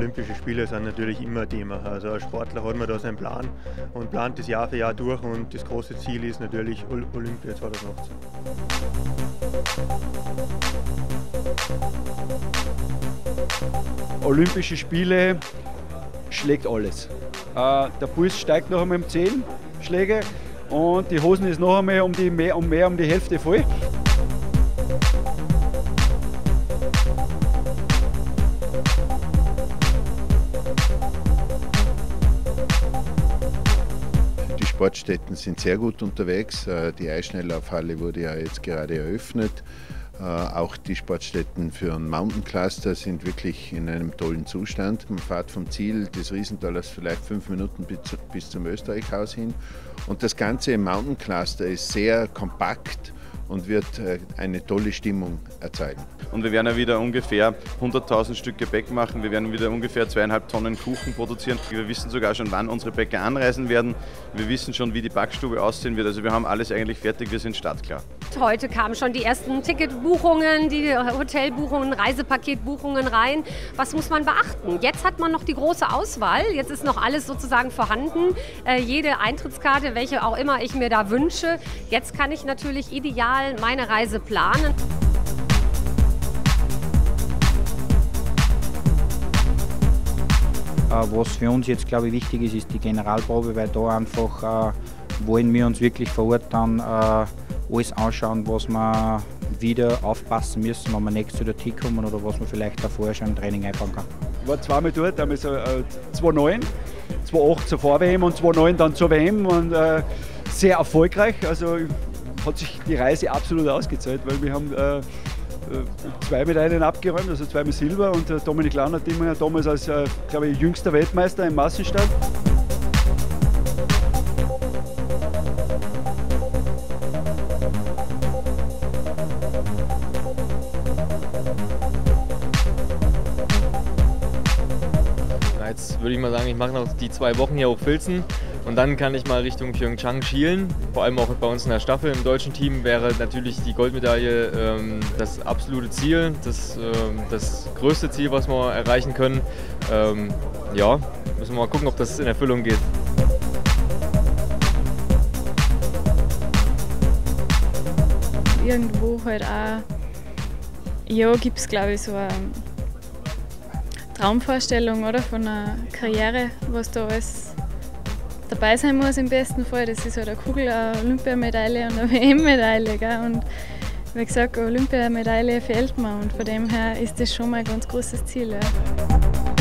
Olympische Spiele sind natürlich immer Thema. Also als Sportler hat man da seinen Plan und plant das Jahr für Jahr durch und das große Ziel ist natürlich Olympia 2018. Olympische Spiele schlägt alles. Äh, der Puls steigt noch einmal um 10 Schläge und die Hosen ist noch einmal um, die mehr, um mehr um die Hälfte voll. Sportstätten sind sehr gut unterwegs. Äh, die Eisschnelllaufhalle wurde ja jetzt gerade eröffnet. Äh, auch die Sportstätten für ein Mountain Cluster sind wirklich in einem tollen Zustand. Man fährt vom Ziel des Riesentalers vielleicht fünf Minuten bis zum Österreichhaus hin. Und das Ganze Mountain Cluster ist sehr kompakt und wird äh, eine tolle Stimmung erzeugen. Und wir werden ja wieder ungefähr 100.000 Stück Gebäck machen. Wir werden wieder ungefähr zweieinhalb Tonnen Kuchen produzieren. Wir wissen sogar schon, wann unsere Bäcker anreisen werden. Wir wissen schon, wie die Backstube aussehen wird. Also wir haben alles eigentlich fertig. Wir sind startklar. Heute kamen schon die ersten Ticketbuchungen, die Hotelbuchungen, Reisepaketbuchungen rein. Was muss man beachten? Jetzt hat man noch die große Auswahl. Jetzt ist noch alles sozusagen vorhanden. Äh, jede Eintrittskarte, welche auch immer ich mir da wünsche. Jetzt kann ich natürlich ideal meine Reise planen. Äh, was für uns jetzt, glaube ich, wichtig ist, ist die Generalprobe, weil da einfach äh, wollen wir uns wirklich vor dann äh, alles anschauen, was wir wieder aufpassen müssen, wenn wir nächstes zu der Tee kommen oder was man vielleicht davor schon im Training einbauen kann. Ich war zweimal dort, einmal so äh, 2,9, 2,8 zur Vor-WM und 2,9 dann zur WM und äh, sehr erfolgreich. Also hat sich die Reise absolut ausgezahlt, weil wir haben äh, äh zwei Medaillen abgeräumt, also zweimal Silber und der Dominik Lahnert damals als, äh, glaube ich, jüngster Weltmeister im Massenstart. Würde ich mal sagen, ich mache noch die zwei Wochen hier hoch Filzen und dann kann ich mal Richtung Pyeongchang schielen. Vor allem auch bei uns in der Staffel im deutschen Team wäre natürlich die Goldmedaille ähm, das absolute Ziel, das, ähm, das größte Ziel, was wir erreichen können. Ähm, ja, müssen wir mal gucken, ob das in Erfüllung geht. Irgendwo halt auch, ja, gibt es glaube ich so eine Traumvorstellung oder, von einer Karriere, was da alles dabei sein muss im besten Fall. Das ist halt eine Kugel, eine Olympiamedaille und eine WM-Medaille. Und wie gesagt, eine Olympiamedaille fehlt mir und von dem her ist das schon mal ein ganz großes Ziel. Ja.